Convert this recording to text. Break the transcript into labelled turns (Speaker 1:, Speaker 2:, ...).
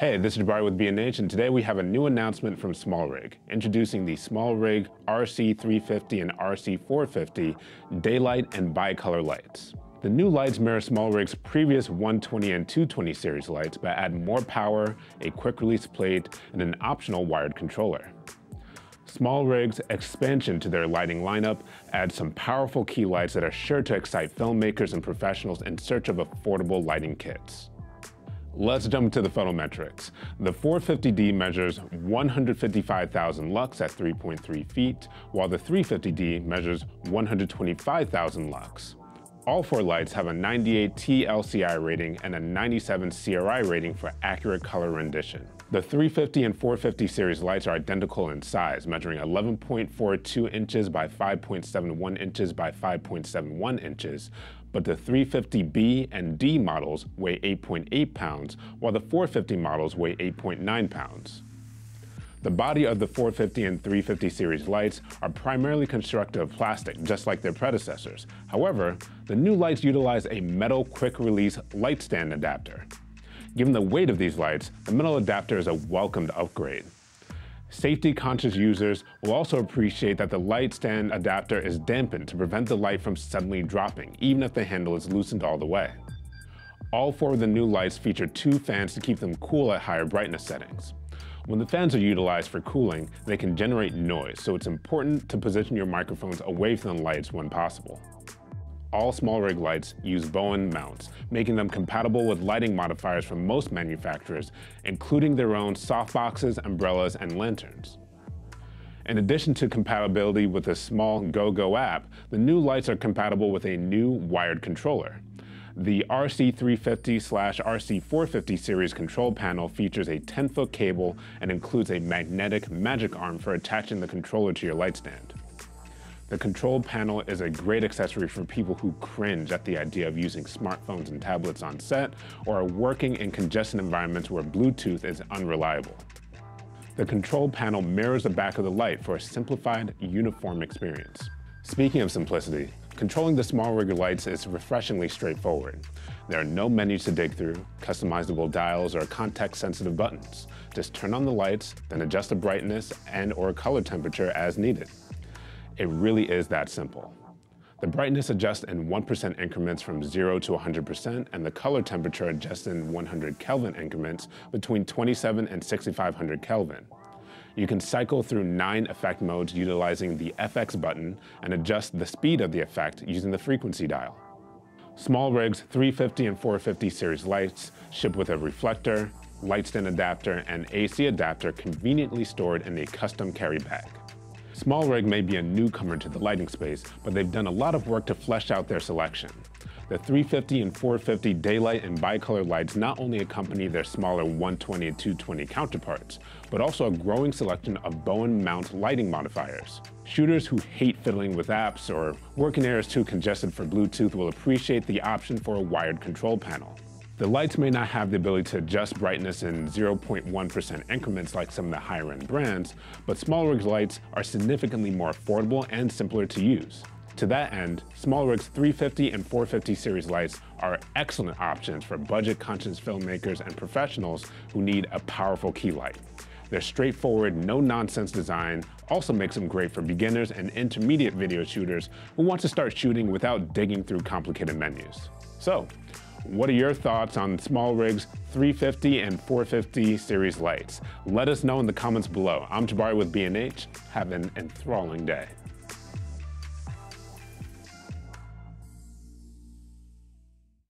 Speaker 1: Hey, this is Jabari with B&H, and today we have a new announcement from Small Rig, introducing the Small Rig RC350 and RC450 daylight and bicolor lights. The new lights mirror Small Rig's previous 120 and 220 series lights, but add more power, a quick release plate, and an optional wired controller. Small Rig's expansion to their lighting lineup adds some powerful key lights that are sure to excite filmmakers and professionals in search of affordable lighting kits. Let's jump to the photometrics. The 450D measures 155,000 lux at 3.3 feet, while the 350D measures 125,000 lux. All four lights have a 98 TLCI rating and a 97 CRI rating for accurate color rendition. The 350 and 450 series lights are identical in size, measuring 11.42 inches by 5.71 inches by 5.71 inches, but the 350B and D models weigh 8.8 pounds, while the 450 models weigh 8.9 pounds. The body of the 450 and 350 series lights are primarily constructed of plastic, just like their predecessors. However, the new lights utilize a metal quick-release light stand adapter. Given the weight of these lights, the metal adapter is a welcomed upgrade. Safety-conscious users will also appreciate that the light stand adapter is dampened to prevent the light from suddenly dropping, even if the handle is loosened all the way. All four of the new lights feature two fans to keep them cool at higher brightness settings. When the fans are utilized for cooling, they can generate noise, so it's important to position your microphones away from the lights when possible all small rig lights use Bowens mounts, making them compatible with lighting modifiers from most manufacturers, including their own softboxes, umbrellas, and lanterns. In addition to compatibility with the SmallGoGo app, the new lights are compatible with a new wired controller. The RC350-RC450 series control panel features a 10-foot cable and includes a magnetic magic arm for attaching the controller to your light stand. The control panel is a great accessory for people who cringe at the idea of using smartphones and tablets on set or are working in congested environments where Bluetooth is unreliable. The control panel mirrors the back of the light for a simplified, uniform experience. Speaking of simplicity, controlling the SmallRig lights is refreshingly straightforward. There are no menus to dig through, customizable dials, or context-sensitive buttons. Just turn on the lights, then adjust the brightness and or color temperature as needed. It really is that simple. The brightness adjusts in 1% increments from 0 to 100%, and the color temperature adjusts in 100 Kelvin increments between 27 and 6500 Kelvin. You can cycle through nine effect modes utilizing the FX button and adjust the speed of the effect using the frequency dial. SmallRig's 350 and 450 series lights ship with a reflector, light stand adapter, and AC adapter conveniently stored in a custom carry bag. SmallRig may be a newcomer to the lighting space, but they've done a lot of work to flesh out their selection. The 350 and 450 daylight and bicolor lights not only accompany their smaller 120 and 220 counterparts, but also a growing selection of Bowens mount lighting modifiers. Shooters who hate fiddling with apps or work in areas too congested for Bluetooth will appreciate the option for a wired control panel. The lights may not have the ability to adjust brightness in 0.1% increments like some of the higher end brands, but SmallRig's lights are significantly more affordable and simpler to use. To that end, SmallRig's 350 and 450 series lights are excellent options for budget-conscious filmmakers and professionals who need a powerful key light. Their straightforward, no-nonsense design also makes them great for beginners and intermediate video shooters who want to start shooting without digging through complicated menus. So, what are your thoughts on small rigs 350 and 450 series lights? Let us know in the comments below. I'm Jabari with B&H. Have an enthralling day.